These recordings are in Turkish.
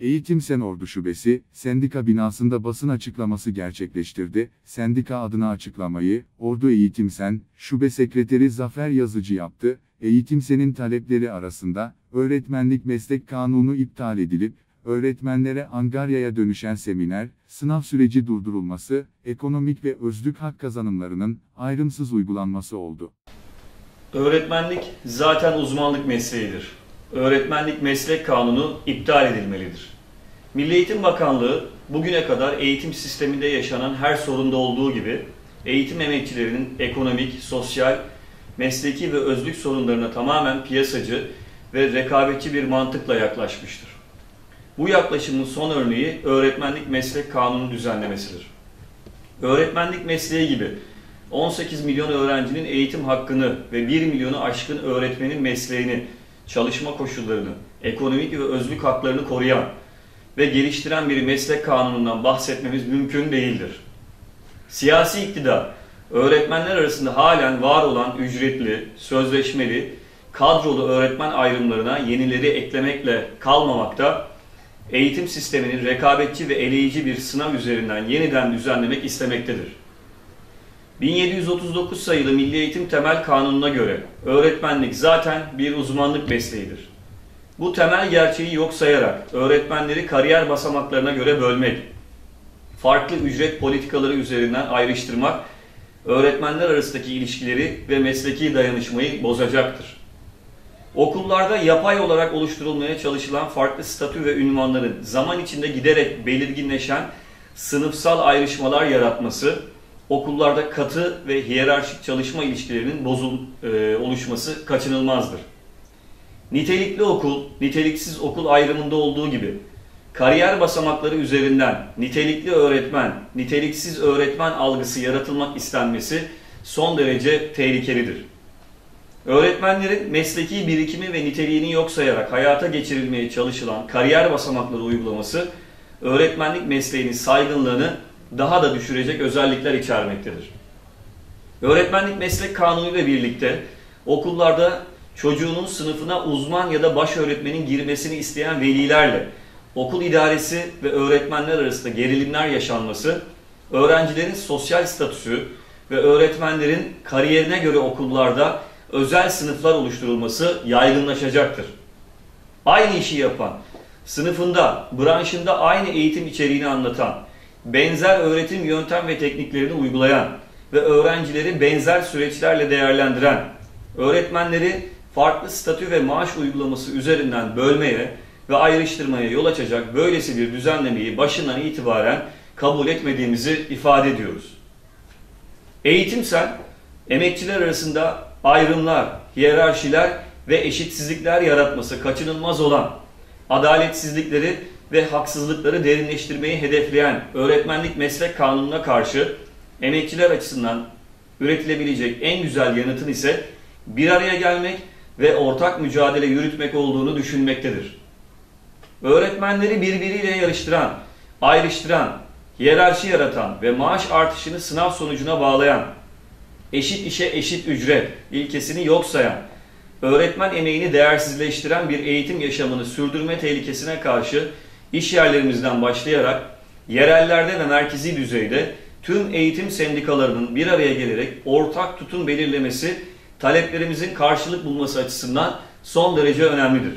Eğitim Sen Ordu Şubesi, sendika binasında basın açıklaması gerçekleştirdi. Sendika adına açıklamayı, Ordu Eğitim Sen, Şube Sekreteri Zafer Yazıcı yaptı. Eğitim Sen'in talepleri arasında, öğretmenlik meslek kanunu iptal edilip, öğretmenlere Angarya'ya dönüşen seminer, sınav süreci durdurulması, ekonomik ve özlük hak kazanımlarının ayrımsız uygulanması oldu. Öğretmenlik zaten uzmanlık mesleğidir. Öğretmenlik meslek kanunu iptal edilmelidir. Milli Eğitim Bakanlığı bugüne kadar eğitim sisteminde yaşanan her sorunda olduğu gibi eğitim emekçilerinin ekonomik, sosyal, mesleki ve özlük sorunlarına tamamen piyasacı ve rekabetçi bir mantıkla yaklaşmıştır. Bu yaklaşımın son örneği öğretmenlik meslek kanunu düzenlemesidir. Öğretmenlik mesleği gibi 18 milyon öğrencinin eğitim hakkını ve 1 milyonu aşkın öğretmenin mesleğini, çalışma koşullarını, ekonomik ve özlük haklarını koruyan ve geliştiren bir meslek kanunundan bahsetmemiz mümkün değildir. Siyasi iktidar, öğretmenler arasında halen var olan ücretli, sözleşmeli, kadrolu öğretmen ayrımlarına yenileri eklemekle kalmamakta, eğitim sisteminin rekabetçi ve eleyici bir sınav üzerinden yeniden düzenlemek istemektedir. 1739 sayılı Milli Eğitim Temel Kanunu'na göre öğretmenlik zaten bir uzmanlık mesleğidir. Bu temel gerçeği yok sayarak öğretmenleri kariyer basamaklarına göre bölmek, farklı ücret politikaları üzerinden ayrıştırmak, öğretmenler arasındaki ilişkileri ve mesleki dayanışmayı bozacaktır. Okullarda yapay olarak oluşturulmaya çalışılan farklı statü ve ünvanların zaman içinde giderek belirginleşen sınıfsal ayrışmalar yaratması, okullarda katı ve hiyerarşik çalışma ilişkilerinin bozul e, oluşması kaçınılmazdır. Nitelikli okul, niteliksiz okul ayrımında olduğu gibi kariyer basamakları üzerinden nitelikli öğretmen, niteliksiz öğretmen algısı yaratılmak istenmesi son derece tehlikelidir. Öğretmenlerin mesleki birikimi ve niteliğini yok sayarak hayata geçirilmeye çalışılan kariyer basamakları uygulaması öğretmenlik mesleğinin saygınlığını daha da düşürecek özellikler içermektedir. Öğretmenlik meslek kanunu ile birlikte okullarda çocuğunun sınıfına uzman ya da baş öğretmenin girmesini isteyen velilerle okul idaresi ve öğretmenler arasında gerilimler yaşanması, öğrencilerin sosyal statüsü ve öğretmenlerin kariyerine göre okullarda özel sınıflar oluşturulması yaygınlaşacaktır. Aynı işi yapan, sınıfında, branşında aynı eğitim içeriğini anlatan, benzer öğretim yöntem ve tekniklerini uygulayan ve öğrencileri benzer süreçlerle değerlendiren, öğretmenleri farklı statü ve maaş uygulaması üzerinden bölmeye ve ayrıştırmaya yol açacak böylesi bir düzenlemeyi başından itibaren kabul etmediğimizi ifade ediyoruz. Eğitimsel, emekçiler arasında ayrımlar, hiyerarşiler ve eşitsizlikler yaratması kaçınılmaz olan adaletsizlikleri ve haksızlıkları derinleştirmeyi hedefleyen öğretmenlik meslek kanununa karşı emekçiler açısından üretilebilecek en güzel yanıtın ise bir araya gelmek ve ortak mücadele yürütmek olduğunu düşünmektedir. Öğretmenleri birbiriyle yarıştıran, ayrıştıran, hiyerarşi yaratan ve maaş artışını sınav sonucuna bağlayan, eşit işe eşit ücret ilkesini yok sayan, öğretmen emeğini değersizleştiren bir eğitim yaşamını sürdürme tehlikesine karşı iş yerlerimizden başlayarak yerellerde ve merkezi düzeyde tüm eğitim sendikalarının bir araya gelerek ortak tutum belirlemesi taleplerimizin karşılık bulması açısından son derece önemlidir.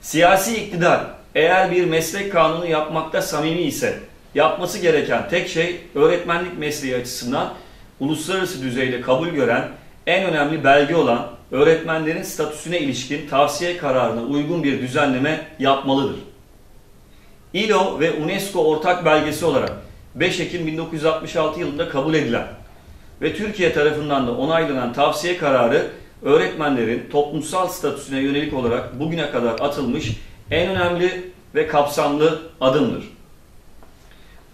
Siyasi iktidar eğer bir meslek kanunu yapmakta samimi ise yapması gereken tek şey öğretmenlik mesleği açısından uluslararası düzeyde kabul gören en önemli belge olan öğretmenlerin statüsüne ilişkin tavsiye kararına uygun bir düzenleme yapmalıdır. ILO ve UNESCO ortak belgesi olarak 5 Ekim 1966 yılında kabul edilen ve Türkiye tarafından da onaylanan tavsiye kararı öğretmenlerin toplumsal statüsüne yönelik olarak bugüne kadar atılmış en önemli ve kapsamlı adımdır.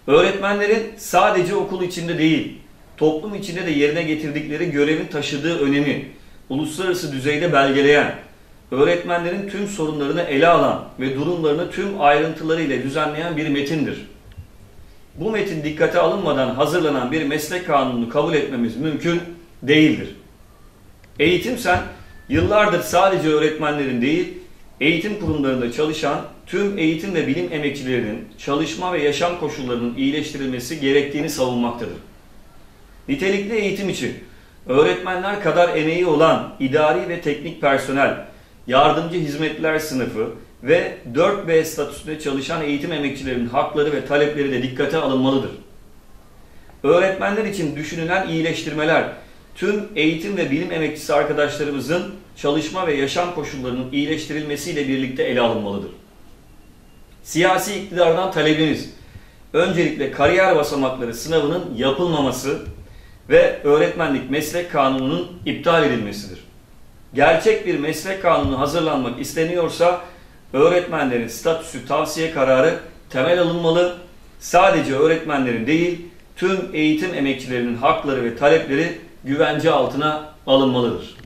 Öğretmenlerin sadece okul içinde değil, toplum içinde de yerine getirdikleri görevin taşıdığı önemi uluslararası düzeyde belgeleyen, öğretmenlerin tüm sorunlarını ele alan ve durumlarını tüm ayrıntılarıyla düzenleyen bir metindir. Bu metin dikkate alınmadan hazırlanan bir meslek kanununu kabul etmemiz mümkün değildir. Eğitim sen yıllardır sadece öğretmenlerin değil, eğitim kurumlarında çalışan tüm eğitim ve bilim emekçilerinin çalışma ve yaşam koşullarının iyileştirilmesi gerektiğini savunmaktadır. Nitelikli eğitim için öğretmenler kadar emeği olan idari ve teknik personel, yardımcı hizmetler sınıfı ve 4B statüsünde çalışan eğitim emekçilerinin hakları ve talepleri de dikkate alınmalıdır. Öğretmenler için düşünülen iyileştirmeler tüm eğitim ve bilim emekçisi arkadaşlarımızın çalışma ve yaşam koşullarının iyileştirilmesiyle birlikte ele alınmalıdır. Siyasi iktidardan talebimiz öncelikle kariyer basamakları sınavının yapılmaması ve öğretmenlik meslek kanununun iptal edilmesidir. Gerçek bir meslek kanunu hazırlanmak isteniyorsa öğretmenlerin statüsü tavsiye kararı temel alınmalı. Sadece öğretmenlerin değil, tüm eğitim emekçilerinin hakları ve talepleri güvence altına alınmalıdır.